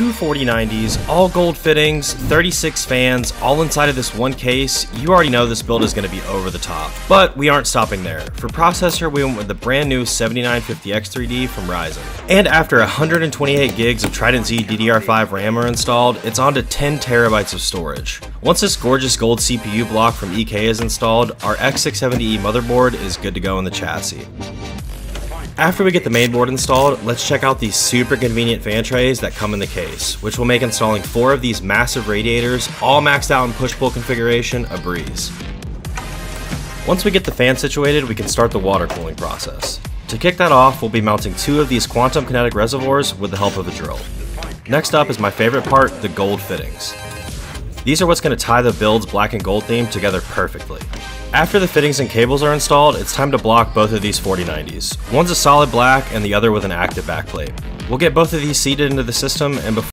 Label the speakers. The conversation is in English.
Speaker 1: two 4090s, all gold fittings, 36 fans, all inside of this one case, you already know this build is going to be over the top. But we aren't stopping there. For processor, we went with the brand new 7950X3D from Ryzen. And after 128 gigs of Trident Z DDR5 RAM are installed, it's on to 10 terabytes of storage. Once this gorgeous gold CPU block from EK is installed, our X670E motherboard is good to go in the chassis. After we get the mainboard installed, let's check out these super convenient fan trays that come in the case, which will make installing four of these massive radiators, all maxed out in push-pull configuration, a breeze. Once we get the fan situated, we can start the water cooling process. To kick that off, we'll be mounting two of these quantum kinetic reservoirs with the help of a drill. Next up is my favorite part, the gold fittings. These are what's going to tie the build's black and gold theme together perfectly. After the fittings and cables are installed, it's time to block both of these 4090s. One's a solid black and the other with an active backplate. We'll get both of these seated into the system and before